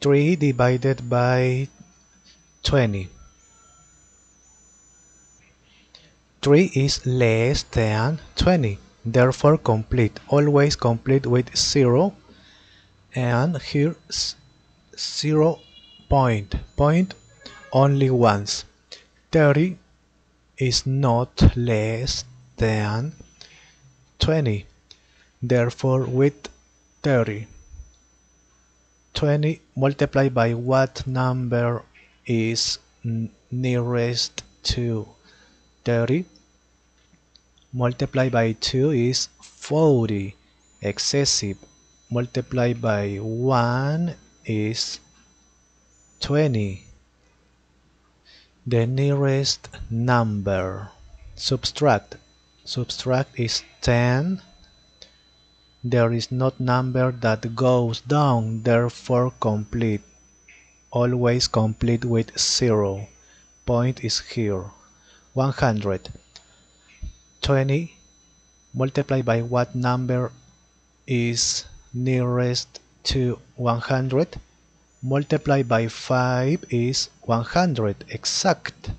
3 divided by 20. 3 is less than 20, therefore complete, always complete with 0 and here 0 point, point only once. 30 is not less than 20, therefore with 30. 20 multiplied by what number is nearest to 30 multiplied by 2 is 40 excessive. Multiplied by 1 is 20 the nearest number. Subtract. Subtract is 10 there is not number that goes down, therefore complete. Always complete with 0. Point is here. 100. 20 multiplied by what number is nearest to 100? Multiplied by 5 is 100, exact.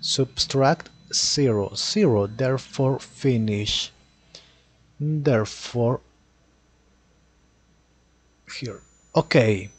Subtract 0, 0, therefore finish therefore here. Okay